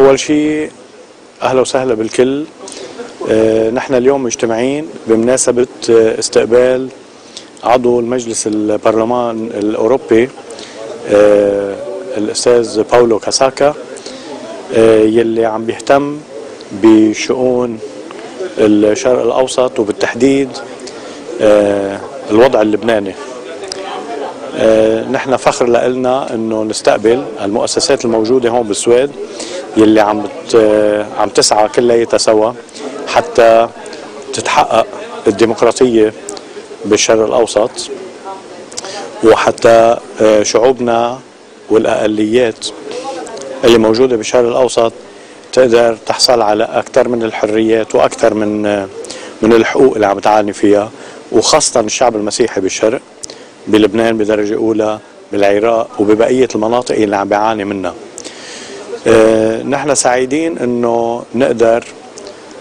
أول شيء أهلا وسهلا بالكل. آه، نحن اليوم مجتمعين بمناسبة آه، استقبال عضو المجلس البرلمان الأوروبي آه، الأستاذ باولو كاساكا يلي عم بيهتم بشؤون الشرق الأوسط وبالتحديد الوضع اللبناني. نحن فخر لنا إنه نستقبل المؤسسات الموجودة هون بالسويد يلي عم عم تسعى كلياتها سوا حتى تتحقق الديمقراطية بالشرق الأوسط وحتى آه، شعوبنا والأقليات اللي موجودة بالشرق الأوسط تقدر تحصل على أكثر من الحريات وأكثر من آه، من الحقوق اللي عم تعاني فيها وخاصة الشعب المسيحي بالشرق بلبنان بدرجة أولى بالعراق وببقية المناطق اللي عم بيعاني منها. نحن سعيدين أنه نقدر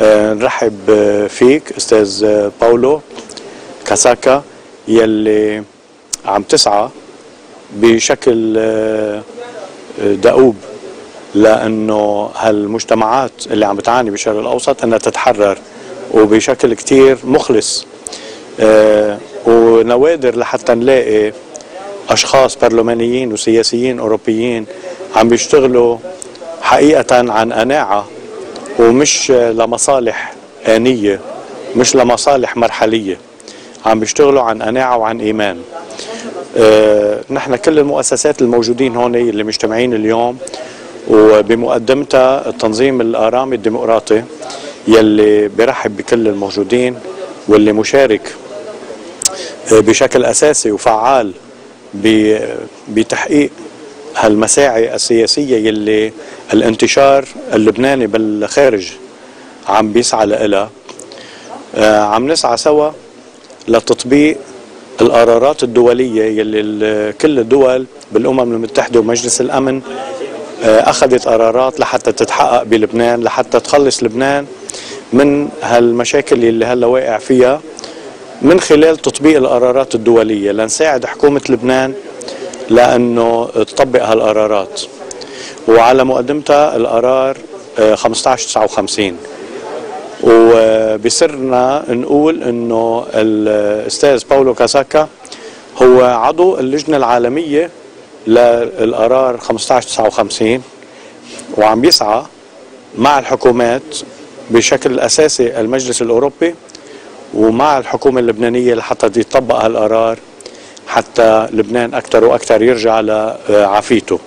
آه، نرحب آه، فيك أستاذ آه، باولو كاساكا يلي عم تسعى بشكل آه، آه، دؤوب لأنه هالمجتمعات اللي عم بتعاني بالشرق الأوسط أنها تتحرر وبشكل كتير مخلص. آه، ونوادر لحتى نلاقي أشخاص برلمانيين وسياسيين أوروبيين عم بيشتغلوا حقيقة عن قناعة ومش لمصالح آنية مش لمصالح مرحلية. عم بيشتغلوا عن قناعة وعن إيمان. آه، نحن كل المؤسسات الموجودين هون اللي مجتمعين اليوم وبمقدمتها التنظيم الارامي الديمقراطي يلي برحب بكل الموجودين واللي مشارك بشكل أساسي وفعال بتحقيق هالمساعي السياسية يلي الانتشار اللبناني بالخارج عم بيسعى لها آه، عم نسعى سوا لتطبيق القرارات الدولية يلي كل الدول بالأمم المتحدة ومجلس الأمن آه، أخذت قرارات لحتى تتحقق بلبنان لحتى تخلص لبنان من هالمشاكل اللي هلا واقع فيها من خلال تطبيق القرارات الدولية. لنساعد حكومة لبنان لأنه تطبق هالقرارات. وعلى مقدمتها القرار آه، 1559 وبسرنا نقول إنه الأستاذ باولو كاساكا هو عضو اللجنة العالمية للقرار 1559 وعم يسعى مع الحكومات بشكل أساسي المجلس الأوروبي ومع الحكومة اللبنانية لحتى يطبق هالقرار حتى لبنان أكثر وأكثر يرجع لعافيته.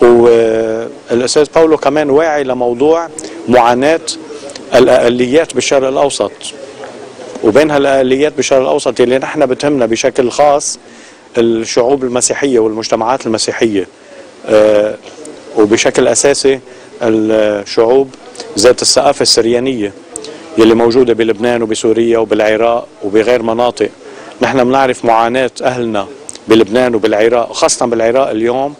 والأستاذ باولو كمان واعي لموضوع معاناة الأقليات بالشرق الأوسط. وبين هالأقليات بالشرق الأوسط اللي نحن بتهمنا بشكل خاص الشعوب المسيحية والمجتمعات المسيحية. آه، وبشكل أساسي الشعوب ذات الثقافة السريانية يلي موجودة بلبنان وبسوريا وبالعراق وبغير مناطق. نحن بنعرف معاناة أهلنا بلبنان وبالعراق خاصة بالعراق اليوم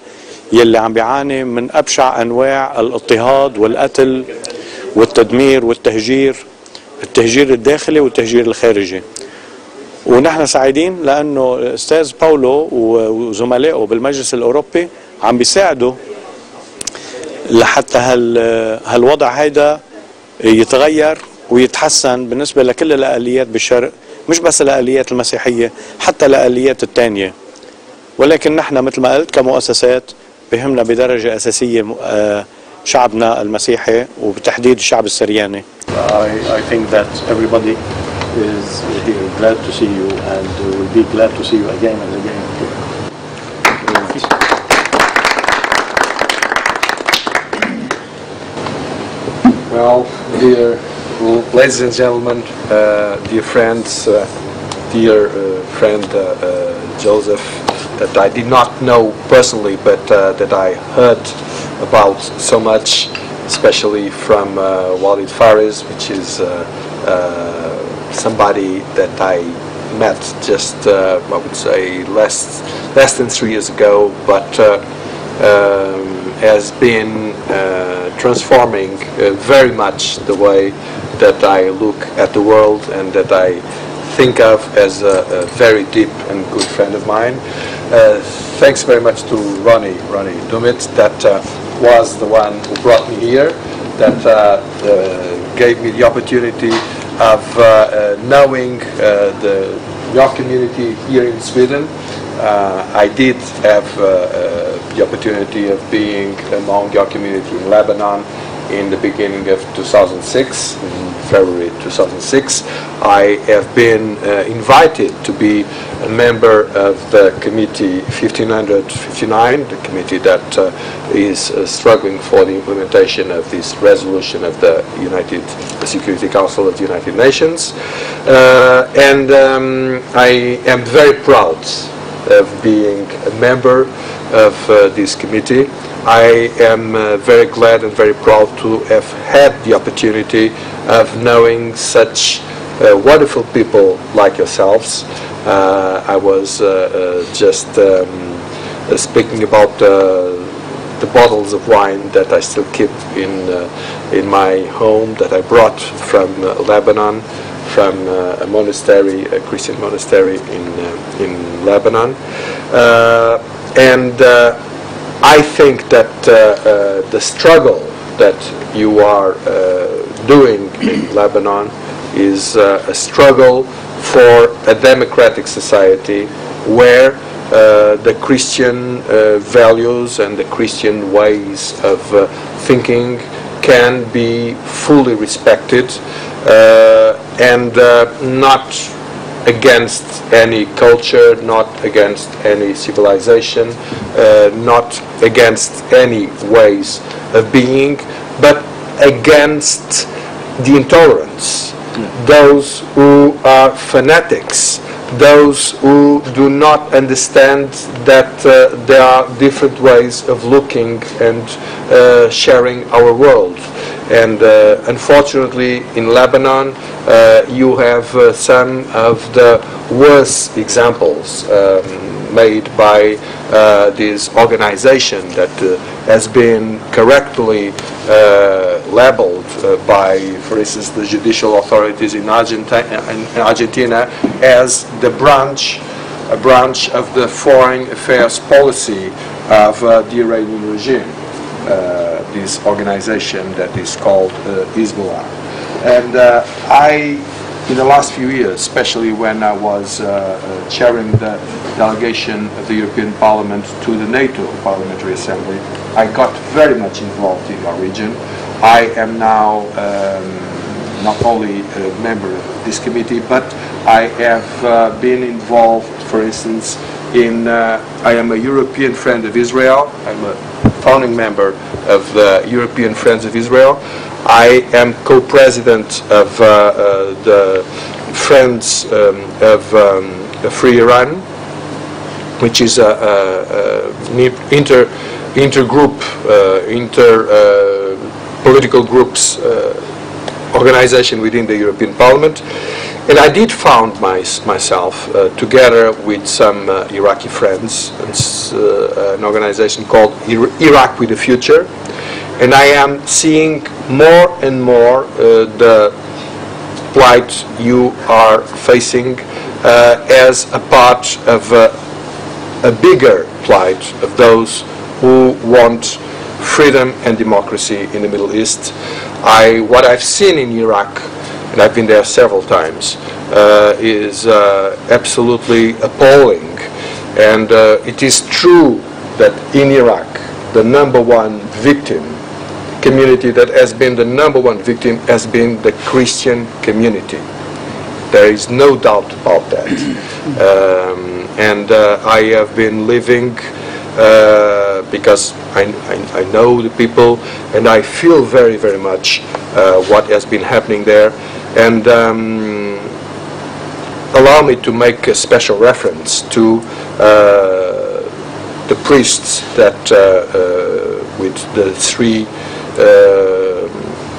يلي عم بيعاني من أبشع أنواع الاضطهاد والقتل والتدمير والتهجير التهجير الداخلي والتهجير الخارجي. ونحن سعيدين لأنه الأستاذ باولو وزملائه بالمجلس الأوروبي عم بيساعدوا لحتى هال هالوضع هيدا يتغير ويتحسن بالنسبة لكل الأقليات بالشرق مش بس الأقليات المسيحية حتى الأقليات الثانية ولكن نحن مثل ما قلت كمؤسسات بهمنا بدرجة أساسية آه، شعبنا المسيحي وبالتحديد الشعب السرياني I, I think that everybody is here glad to see you and will be glad to see you again and again. Well, dear ladies and gentlemen, uh, dear friends, uh, dear uh, friend uh, uh, Joseph, that I did not know personally, but uh, that I heard about so much, especially from uh, Walid which is uh, uh, somebody that I met just, uh, I would say, less less than three years ago, but. Um, has been transforming very much the way that I look at the world and that I think of as a, a very deep and good friend of mine. Uh, thanks very much to Ronnie, Ronnie Dumit, that uh, was the one who brought me here, that uh, uh, gave me the opportunity of uh, knowing the your community here in Sweden. I did have the opportunity of being among your community in Lebanon in the beginning of 2006, in February 2006. I have been invited to be a member of the committee 1559, the committee that uh, is uh, struggling for the implementation of this resolution of the United the Security Council of the United Nations. Uh, and um, I am very proud of being a member of uh, this committee. I am uh, very glad and very proud to have had the opportunity of knowing such wonderful people like yourselves. Uh, I was uh, uh, just um, uh, speaking about uh, the bottles of wine that I still keep in uh, in my home that I brought from uh, Lebanon, from uh, a monastery, a Christian monastery in uh, in Lebanon, uh, and uh, I think that uh, uh, the struggle that you are uh, doing in Lebanon is uh, a struggle for a democratic society where uh, the Christian uh, values and the Christian ways of uh, thinking can be fully respected uh, and uh, not against any culture, not against any civilization, not against any ways of being, but against the intolerance. Those who are fanatics, those who do not understand that uh, there are different ways of looking and uh, sharing our world. And uh, unfortunately, in Lebanon, uh, you have uh, some of the worst examples um, made by uh, this organization that has been correctly labeled uh, by, for instance, the judicial authorities in Argentina, in Argentina as the branch, a branch of the foreign affairs policy of uh, the Iranian regime. Uh, this organization that is called uh, Hezbollah. And uh, I, in the last few years, especially when I was uh, chairing the delegation of the European Parliament to the NATO Parliamentary Assembly, I got very much involved in our region. I am now um, not only a member of this committee, but I have uh, been involved, for instance, in, uh, I am a European friend of Israel. I'm a founding member of the European Friends of Israel. I am co-president of uh, uh, the Friends um, of um, Free Iran, which is a, a, a inter intergroup, uh, inter uh, political groups uh, organization within the European Parliament. And I did found my, myself, uh, together with some uh, Iraqi friends, uh, an organization called Ir- Iraq with the Future. And I am seeing more and more the plight you are facing as a part of a bigger plight of those who want freedom and democracy in the Middle East. I, what I've seen in Iraq, and I've been there several times, uh, is uh, absolutely appalling. And uh, it is true that in Iraq, the number one victim, community that has been the number one victim, has been the Christian community. There is no doubt about that. Um, and uh, I have been living uh, because I, I, I know the people and I feel very, very much uh, what has been happening there. And um, allow me to make a special reference to uh, the priests that, uh, uh, with the three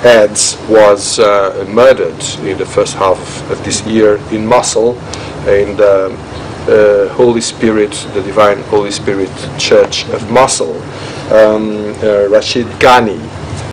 heads, was murdered in the first half of this year in Mosul, in the uh, Holy Spirit, the Divine Holy Spirit Church of Mosul. Um, uh, Rashid Ghani